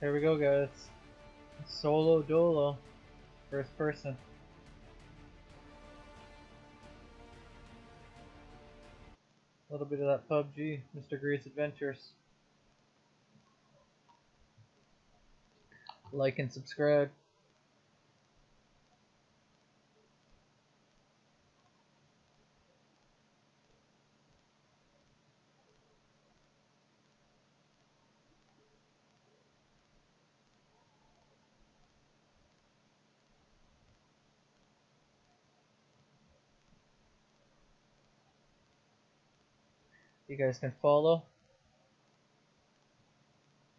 Here we go, guys. Solo Dolo. First person. A little bit of that PUBG, Mr. Greyz Adventures. Like and subscribe. You guys can follow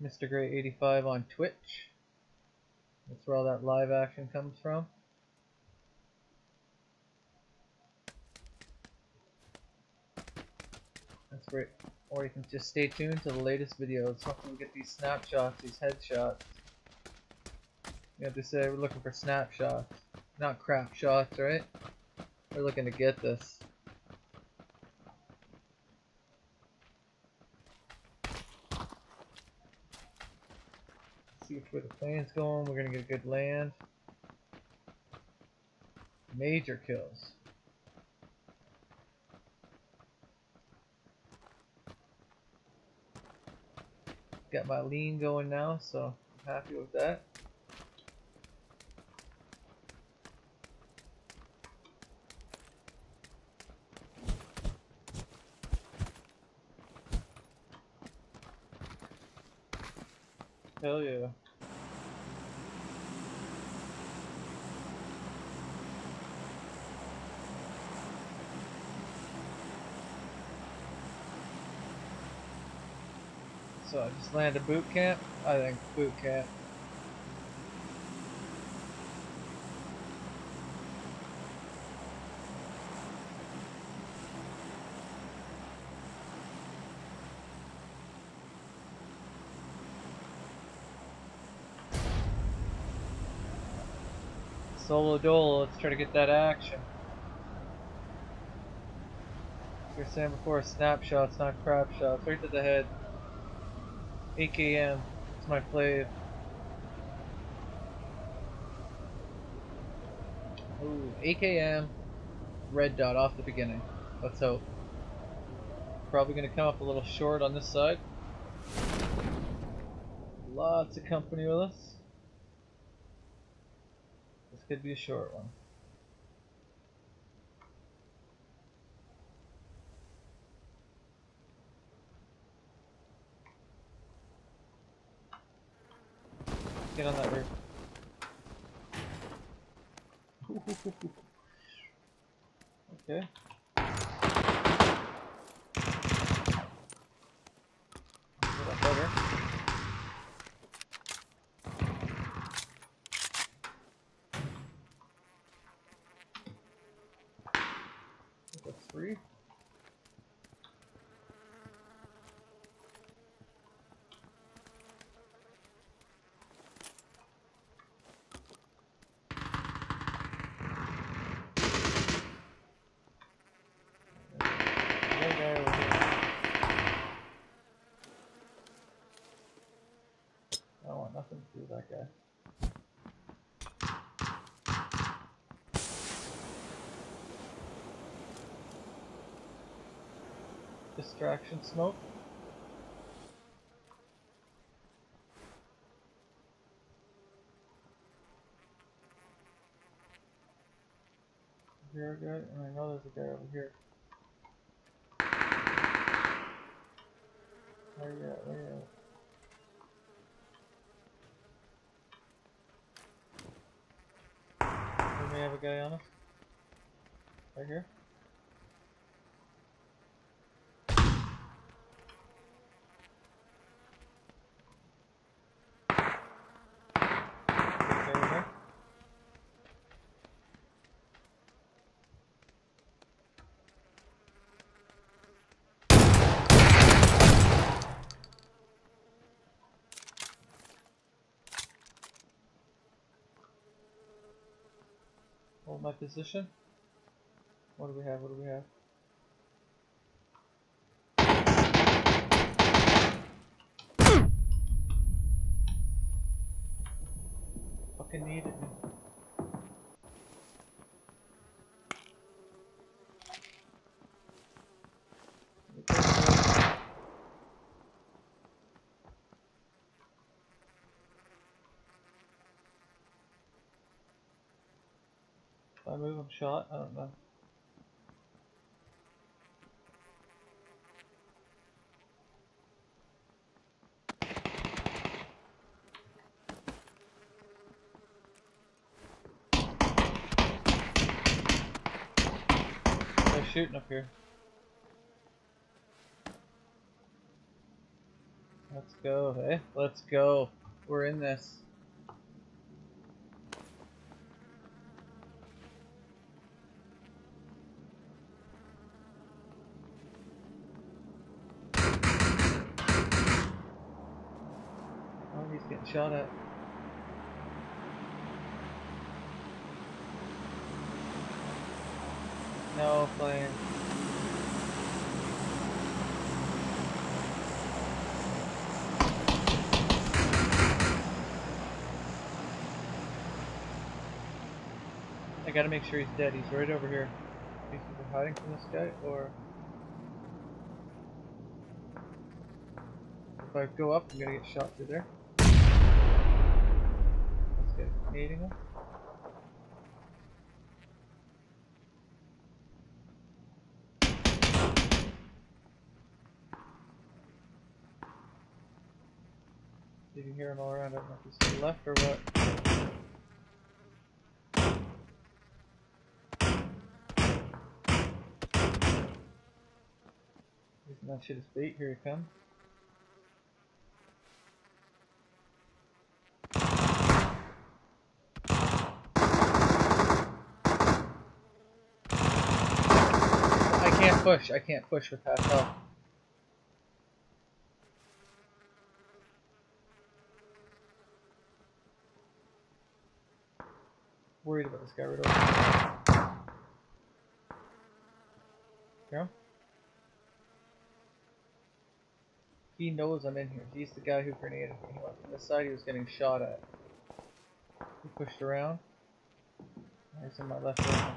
Mr. Grey 85 on Twitch. That's where all that live action comes from. That's great. Or you can just stay tuned to the latest videos. Once we get these snapshots, these headshots. You have to say we're looking for snapshots, not crap shots, right? We're looking to get this. See way the plane's going. We're gonna get a good land. Major kills. Got my lean going now, so I'm happy with that. Hell yeah. So I just landed a boot camp? I think boot camp. Solo dolo, let's try to get that action. Like you were saying before, snapshots, not crap shots. Right to the head. AKM. It's my fave. Ooh, AKM. Red dot off the beginning. Let's hope. Probably gonna come up a little short on this side. Lots of company with us. Could be a short one. Get on that roof. okay. A little better. That's three. That guy over here. I don't want nothing to do with that guy. Distraction smoke. Here a guy, and I know there's a guy over here. Where you at? Where you at? We may have a guy on us. Right here. hold my position. What do we have? What do we have? Fucking needed. I move, I'm shot. I don't know. They're shooting up here. Let's go, eh? Let's go. We're in this. Oh, he's getting shot at. No plane. I gotta make sure he's dead. He's right over here. He's either hiding from this guy or. If I go up, I'm gonna get shot through there. Get. You can hear him all around. I don't know if he's to the left or what. Using that shit as bait. Here he comes. I can't push. I can't push with half health. Worried about this guy right over. Yeah. He knows I'm in here. He's the guy who grenaded me. He went from this side, he was getting shot at. He pushed around. He's in my left right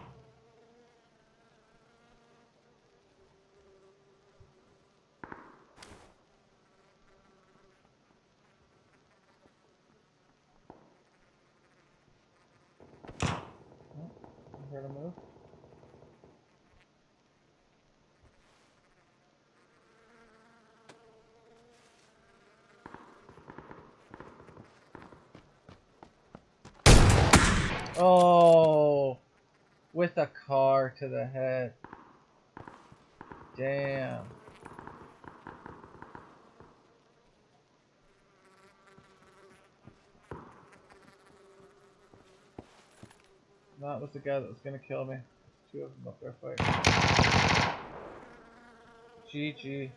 I heard him move. Oh, with a car to the head. Damn. That was the guy that was gonna kill me. Two of them up there fighting. GG.